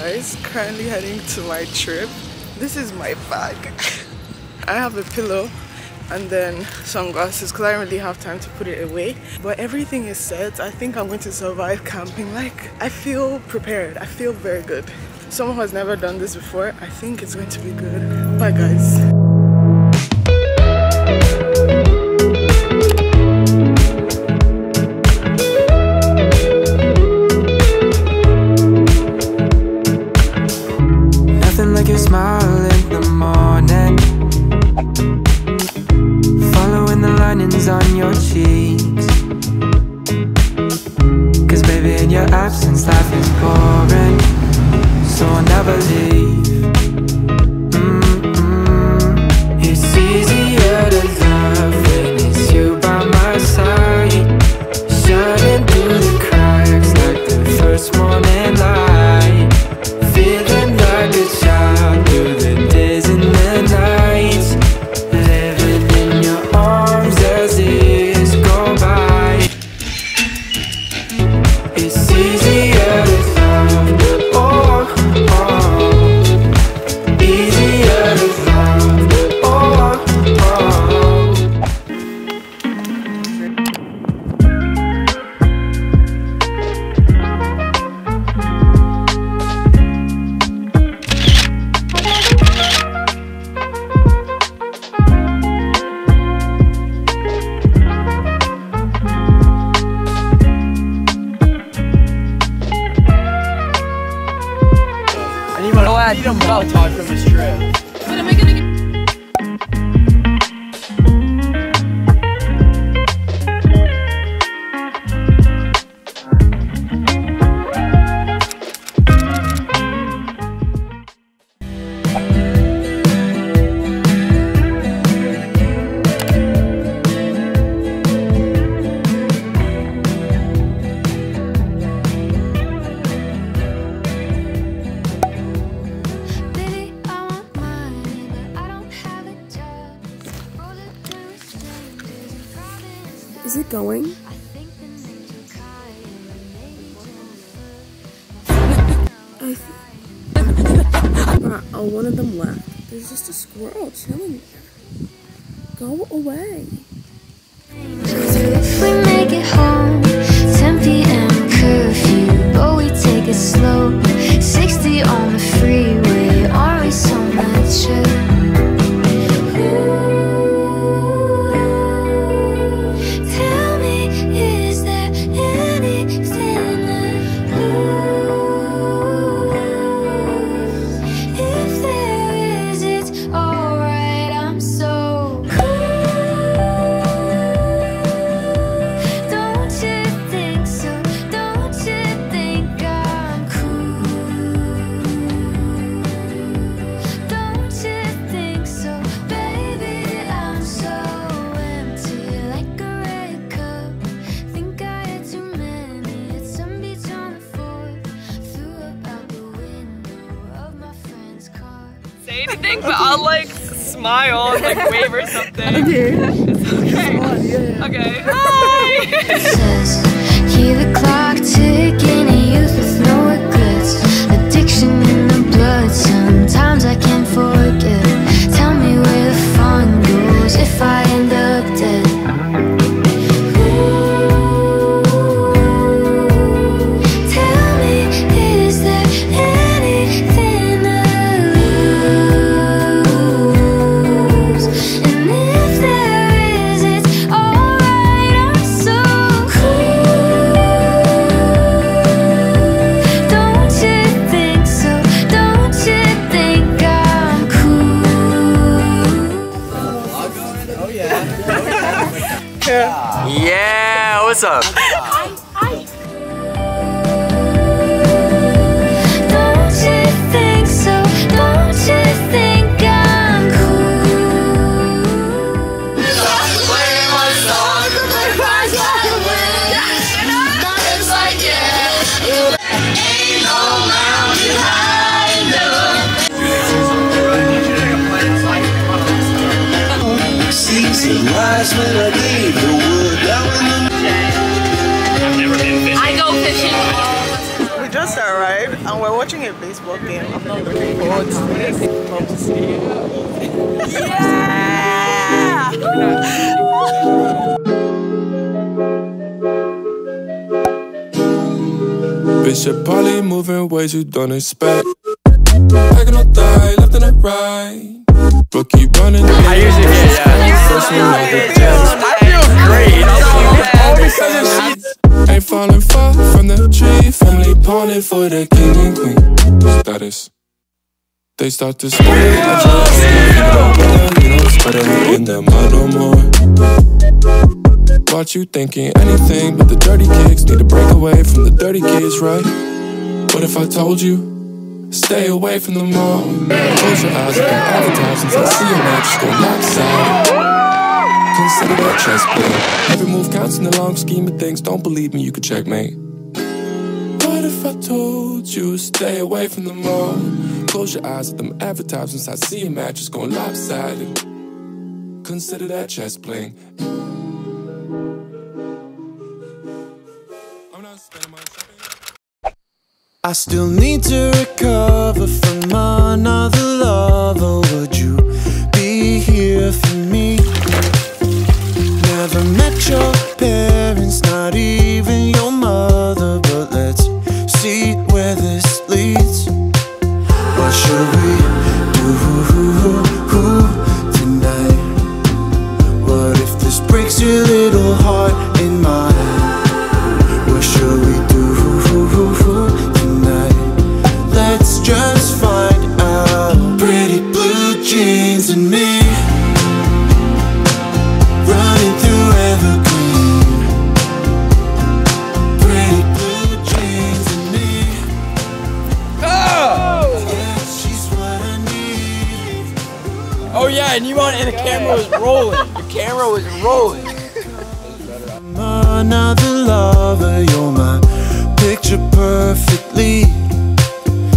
guys currently heading to my trip. This is my bag. I have a pillow and then sunglasses because i don't really have time to put it away. But everything is set. I think i'm going to survive camping. Like i feel prepared. I feel very good. Someone who has never done this before i think it's going to be good. Bye guys need I oh, one of them left. There's just a squirrel chilling there. Go away. Home, 10 p.m. curfew, but we take it slow. 60 on the freeway, say anything, but I'll like smile and like wave or something. Okay. It's okay. Okay. Hi. Hear the clock I go fishing. We just arrived and we're watching a baseball game. I'm not looking forward to this. Love to see you. Bishop Polly moving ways you don't expect. I can die left and right. Rookie running. I usually get yeah. First one out the jets. I feel great. All because of sheets. Ain't falling far from the tree. Family pawning for the king and queen. Status. They start to split. I just you know, you know it's better in the mud no more. Got you thinking anything but the dirty kicks need to break away from the dirty kids, right? What if I told you? Stay away from the mall. Close your eyes I at the since I see you your match go lopsided. Consider that chess play. Every move counts in the long scheme of things. Don't believe me, you can checkmate. What if I told you stay away from the mall? Close your eyes at them advertisements. I see your matches going lopsided. Consider that chess playing. I'm not spending my shopping. I still need to recover from another and you want and the camera was rolling. The camera was rolling. Another lover, you're my picture perfectly.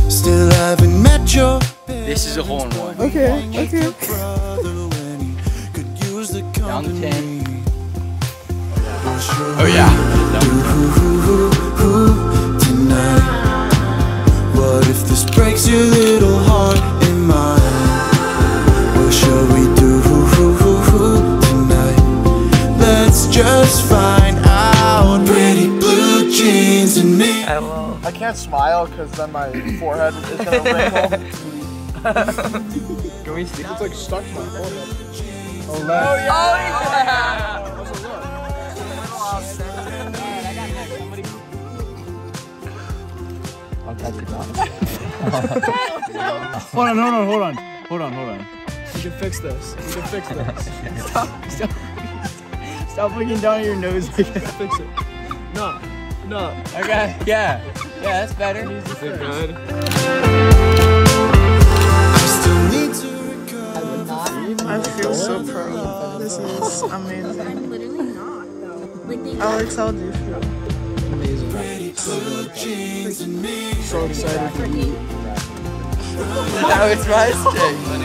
Still haven't met your This is a hole in one. Okay, okay. brother could use the Down company. 10. Oh Oh yeah. tonight. What if this breaks your little heart can't smile because then my forehead is gonna wrinkle. Can we see? It's like stuck to my forehead. Oh, Oh yeah. Oh, hold on, hold on, hold on. Hold on, hold on. You can fix this. You can fix this. Stop, stop. Stop looking down at your nose. fix it. No, no. Okay. Yeah. Yeah, that's better. Good. Still need to recover. I feel so proud. This is amazing. I'm literally not though. Like they Alex, how do you feel? Pretty blue jeans and me. So excited. for me. That was my stick. An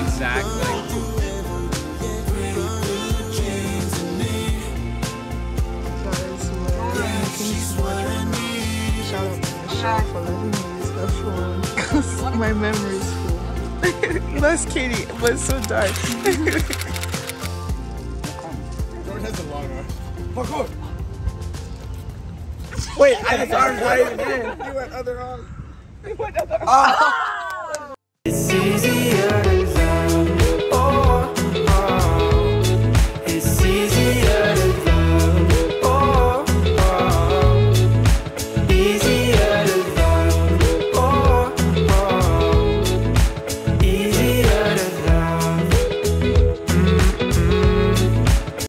to for letting me use her phone because my memory is full. That's Katie, but it's so dark. Jordan has a long arm. Parkour! Wait, I just arm right You went other arm.